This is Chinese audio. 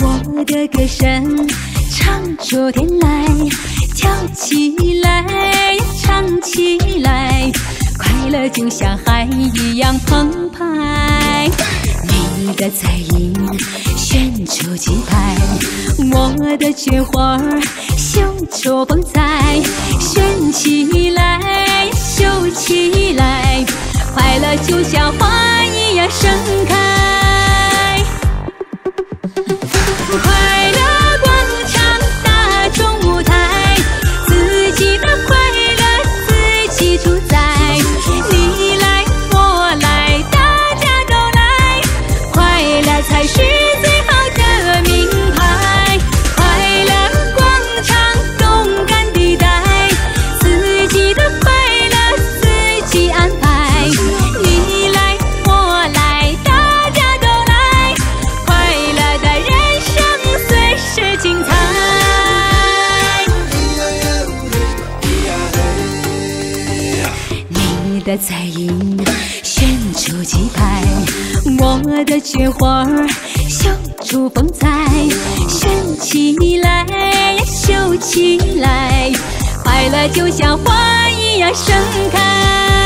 我的歌声唱出天来，跳起来，唱起来，快乐就像海一样澎湃。你的彩音炫出气派，我的菊花绣出风采，炫起来，秀起来，快乐就像花的彩音炫出气派，我的菊花秀出风采，炫起来呀，秀起来，快乐就像花一样盛开。